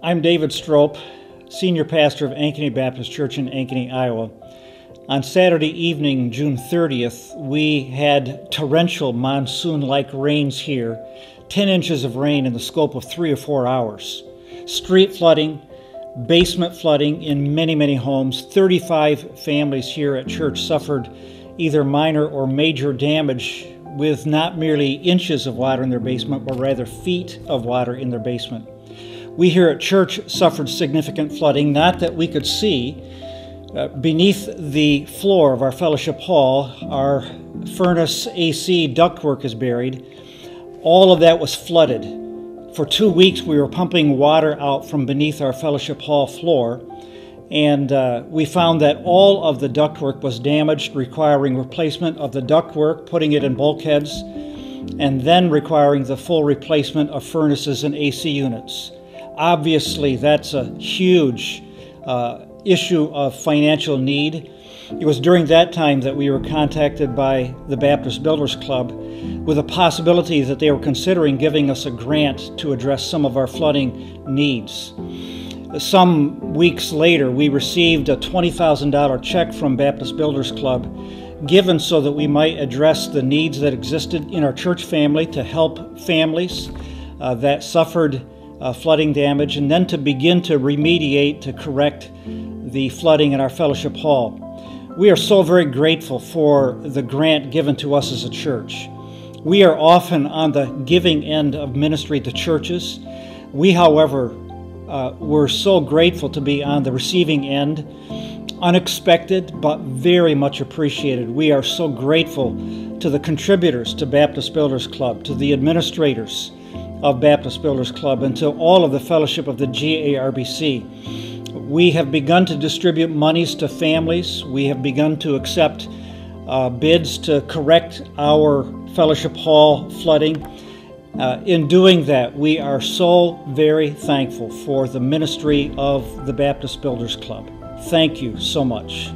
I'm David Strope, Senior Pastor of Ankeny Baptist Church in Ankeny, Iowa. On Saturday evening, June 30th, we had torrential monsoon like rains here 10 inches of rain in the scope of three or four hours. Street flooding, basement flooding in many, many homes. 35 families here at church suffered either minor or major damage with not merely inches of water in their basement, but rather feet of water in their basement. We here at church suffered significant flooding, not that we could see. Uh, beneath the floor of our fellowship hall, our furnace AC ductwork is buried. All of that was flooded. For two weeks, we were pumping water out from beneath our fellowship hall floor, and uh, we found that all of the ductwork was damaged, requiring replacement of the ductwork, putting it in bulkheads, and then requiring the full replacement of furnaces and AC units. Obviously, that's a huge uh, issue of financial need. It was during that time that we were contacted by the Baptist Builders Club with a possibility that they were considering giving us a grant to address some of our flooding needs. Some weeks later, we received a $20,000 check from Baptist Builders Club given so that we might address the needs that existed in our church family to help families uh, that suffered uh, flooding damage and then to begin to remediate to correct the flooding in our fellowship hall. We are so very grateful for the grant given to us as a church. We are often on the giving end of ministry to churches. We, however, uh, we're so grateful to be on the receiving end. Unexpected, but very much appreciated. We are so grateful to the contributors to Baptist Builders Club, to the administrators of Baptist Builders Club, and to all of the fellowship of the GARBC. We have begun to distribute monies to families. We have begun to accept uh, bids to correct our fellowship hall flooding. Uh, in doing that, we are so very thankful for the ministry of the Baptist Builders Club. Thank you so much.